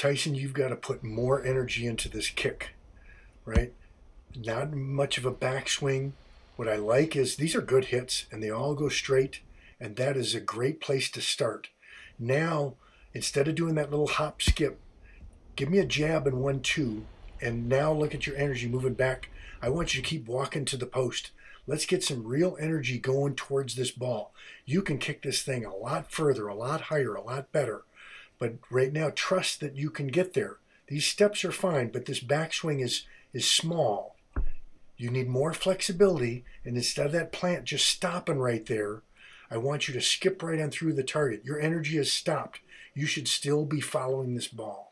Tyson, you've got to put more energy into this kick, right? Not much of a backswing. What I like is these are good hits and they all go straight, and that is a great place to start. Now, instead of doing that little hop skip, give me a jab and one, two, and now look at your energy moving back. I want you to keep walking to the post. Let's get some real energy going towards this ball. You can kick this thing a lot further, a lot higher, a lot better. But right now, trust that you can get there. These steps are fine, but this backswing is, is small. You need more flexibility, and instead of that plant just stopping right there, I want you to skip right on through the target. Your energy has stopped. You should still be following this ball.